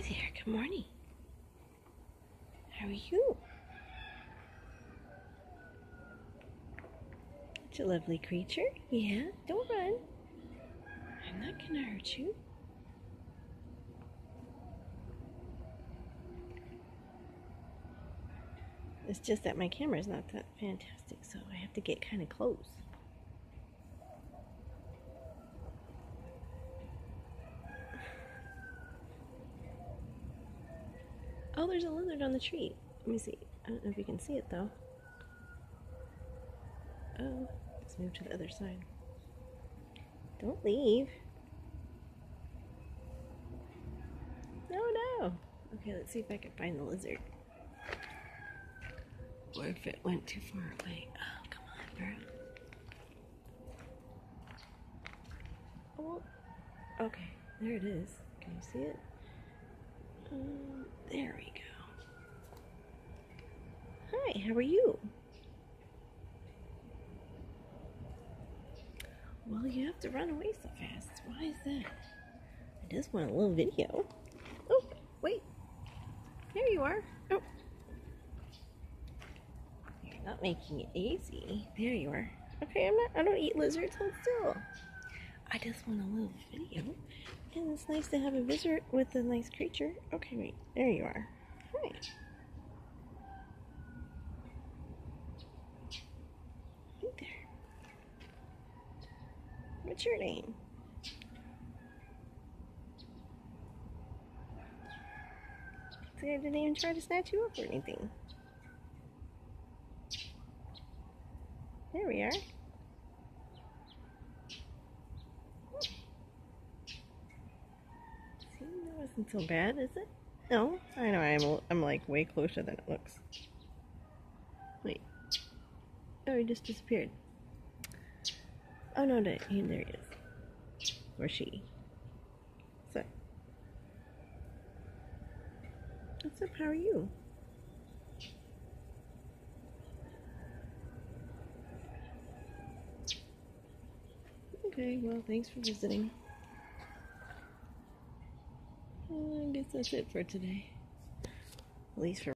Hi there, good morning. How are you? It's a lovely creature. Yeah, don't run. I'm not gonna hurt you. It's just that my camera is not that fantastic, so I have to get kind of close. Oh, there's a lizard on the tree. Let me see. I don't know if you can see it though. Oh, let's move to the other side. Don't leave. No, no. Okay, let's see if I can find the lizard. Or if it went too far away. Oh, come on, bro. Oh, okay. There it is. Can you see it? Um, there we how are you? Well, you have to run away so fast. Why is that? I just want a little video. Oh, wait. There you are. Oh. You're not making it easy. There you are. Okay, I'm not, I don't eat lizards. Hold still. I just want a little video. And it's nice to have a visitor with a nice creature. Okay, wait. There you are. Hi. Hey there. What's your name? I didn't even try to snatch you up or anything. There we are. See, that wasn't so bad, is it? No, I know I'm, I'm like way closer than it looks. Wait. Oh, he just disappeared. Oh no, there he, there he is. Or she. So. What's up? How are you? Okay, well, thanks for visiting. I guess that's it for today. At least for